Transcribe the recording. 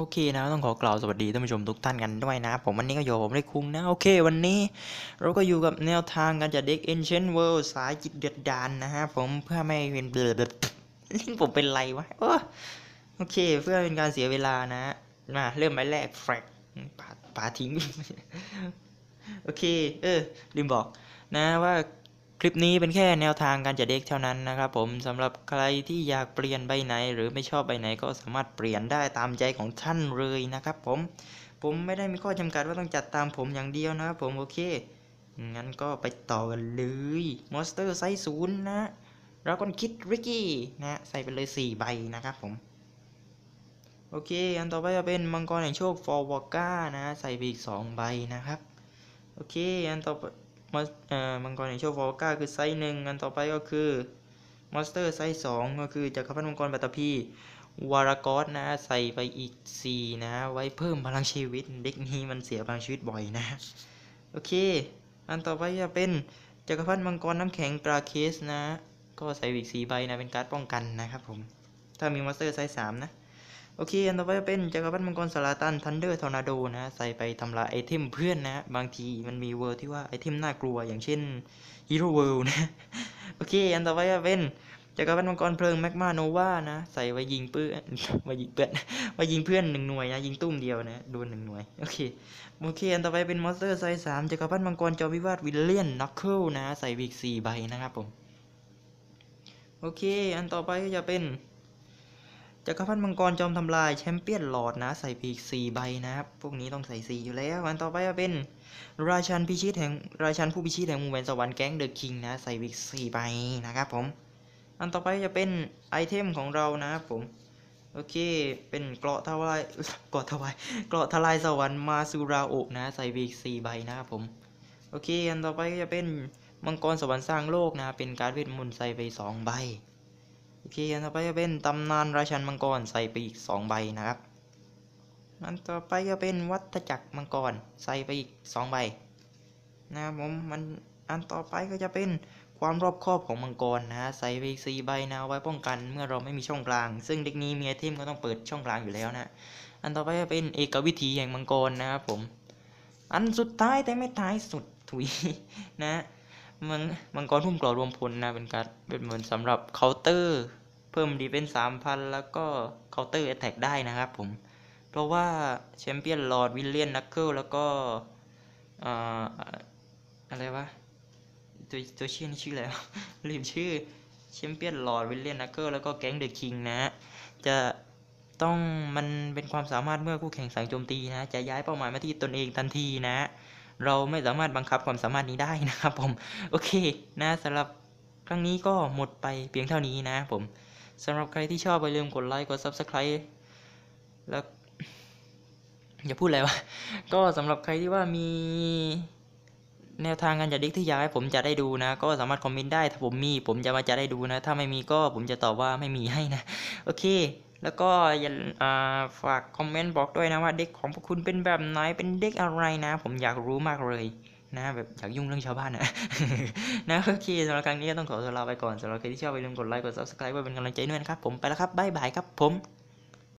โอเคนะต้องขอกล่าวสวัสดีท่านผู้ชมทุกท่านกันด้วยนะ ผมวันนี้ก็อยู่ผมได้คุ้งนะ โอเค วันนี้เราก็อยู่กับแนวทางการจัดเด็ก Ancient World สายจิตเดือดดานนะฮะผมเพื่อไม่ให้เป็นเบลอเบลอลิ้นผมเป็นไรวะโอโอเค เพื่อเป็นการเสียเวลานะมาเริ่มใบแรกแฟกปาปาทิ้ง โอเค เออลืมบอกนะว่า คลิปนี้เป็นแค่แนวทางการจัดเด็กเท่านั้นนะครับผมสำหรับใครที่อยากเปลี่ยนใบไหน หรือไม่ชอบใบไหนก็สามารถเปลี่ยนได้ตามใจของท่านเลยนะครับผมผมไม่ได้มีข้อจำกัดว่าต้องจัดตามผมอย่างเดียวนะครับผมโอเคงั้นก็ไปต่อกันเลย monster size ศูนย์นะดราคิดริกกี้นะใส่ไปเลย 4 ใบนะครับผม โอเค อันต่อไปจะเป็นมังกรแห่งโชคฟอร์วอก้านะใส่ไปอีก 2 ใบนะครับ โอเค อันต่อไป มอสเอ่อมังกรแห่งโชคฟอร์ก้าคือไซส์หนึ่งอันต่อไปก็คือmonster size สองก็คือจักรพรรดิมังกรปัตตภีวารากอสนะใส่ไปอีก4นะไว้เพิ่มพลังชีวิต deck นี้มันเสียพลังชีวิตบ่อยนะ โอเค อันต่อไปจะเป็นจักรพรรดิมังกรน้ำแข็งกราเคสนะ ก็ใส่อีก4ใบนะเป็นการ์ดป้องกันนะครับผม ถ้ามี monster size สามนะ โอเค อันต่อไปจะเป็นจักรพรรดิมังกรสลาตัน Thunder Tornado นะ ใส่ไปทำลาย item เพื่อนนะ บางทีมันมี world ที่ว่า item น่ากลัวอย่างเช่นHero World นะ โอเค อันต่อไปจะเป็นจักรพรรดิมังกรเพลิง Magma Nova นะ ใส่ไว้ยิงเพื่อนไว้ยิงเพื่อนไว้ยิงเพื่อนหนึ่งหน่วยนะ ยิงตุ้มเดียวนะ โดนหนึ่งหน่วย โอเค โอเค อันต่อไปเป็น monster size สามจักรพรรดิมังกรจอมวิวาทวิลเลียนนักเคิลนะ ใส่ไปอีกสี่ใบนะครับผม โอเค อันต่อไปก็จะเป็น จักรพรรดิมังกรจอมทำลาย Champion Lord นะ ใส่ไปอีกสี่ใบนะครับ พวกนี้ต้องใส่สี่อยู่แล้ว อันต่อไปจะเป็น ราชันพิชิตแห่งราชันผู้พิชิตแห่งมู่แหวนสวรรค์แก๊งเดอะคิงนะ ใส่ไปอีกสี่ใบนะครับผม อันต่อไปจะเป็น item ของเรานะครับผมโอเค เป็นเกราะทลาย เกราะทลาย เกราะทลายสวรรค์มาซูราโอะนะ ใส่อีกสี่ใบนะครับผม โอเค อันต่อไปก็จะเป็นมังกรสวรรค์สร้างโลกนะ เป็นการ์ดเวทมนต์ใส่ไปสองใบ เคอันต่อไปจะเป็นตำนานราชันมังกรใส่ไปอีกสองใบนะครับอันต่อไปก็เป็นวัฏจักรมังกรใส่ไปอีกสองใบนะครับผมมันอันต่อไปก็จะเป็นความรอบคอบของมังกรนะฮะใส่ไปอีกสี่ใบนะไว้ป้องกันเมื่อเราไม่มีช่องกลาง ซึ่ง deck นี้มี item ก็ต้องเปิดช่องกลางอยู่แล้วนะอันต่อไปจะเป็นเอกวิธีแห่งมังกรนะครับผม อันสุดท้ายแต่ไม่ท้ายสุดถุยนะมังมังกรพุ่มกรอรวมพลนะเป็นการ์ดเป็นเหมือนสำหรับเคาน์เตอร์ เพิ่ม defense สามพันแล้วก็ counter attack ได้นะครับผม เพราะว่า Champion Lord วิลเลียนนักเกิลแล้วก็เอ่ออะไรวะตัวตัวชื่อนี่ชื่ออะไรลืมชื่อ Champion Lord วิลเลียนนักเกิลแล้วก็แก๊งเดอะคิงนะจะต้องมันเป็นความสามารถเมื่อคู่แข่งสั่งโจมตีนะ จะย้ายเป้าหมายมาที่ตนเองทันทีนะ เราไม่สามารถบังคับความสามารถนี้ได้นะครับผม โอเคนะสำหรับครั้งนี้ก็หมดไปเพียงเท่านี้นะผม สำหรับใครที่ชอบอย่าลืมกดไลค์กด Subscribe แล้วอย่าพูดอะไรวะ ก็สำหรับใครที่ว่ามีแนวทางการจัดเด็กที่อยากให้ผมจะได้ดูนะ ก็สามารถคอมเมนต์ได้ถ้าผมมีผมจะมาจะได้ดูนะ ถ้าไม่มีก็ผมจะตอบว่าไม่มีให้นะ โอเค แล้วก็อย่าอ่าฝากคอมเมนต์บอกด้วยนะว่าเด็กของพวกคุณเป็นแบบไหนเป็นเด็กอะไรนะ ผมอยากรู้มากเลย นะแบบอยากยุ่งเรื่องชาวบ้านนะนะโอเคสำหรับครั้งนี้ก็ต้องขอตัวลาไปก่อนสำหรับใครที่ชอบอย่าลืมกดไลค์กด subscribe เพื่อเป็นกำลังใจด้วยนะครับผมไปแล้วครับบ๊ายบายครับผม